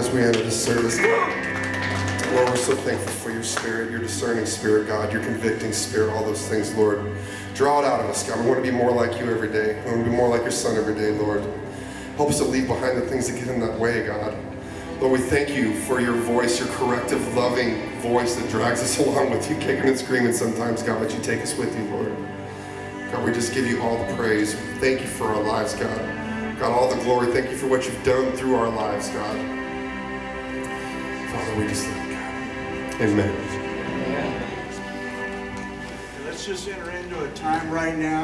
as we enter this service, God. Lord, we're so thankful for your spirit, your discerning spirit, God, your convicting spirit, all those things, Lord. Draw it out of us, God. We want to be more like you every day. We want to be more like your son every day, Lord. Help us to leave behind the things that get in that way, God. Lord, we thank you for your voice, your corrective, loving voice that drags us along with you, kicking and screaming sometimes, God, but you take us with you, Lord. God, we just give you all the praise. Thank you for our lives, God. God, all the glory. Thank you for what you've done through our lives, God. Father, we just thank you. Amen. Let's just enter into a time right now.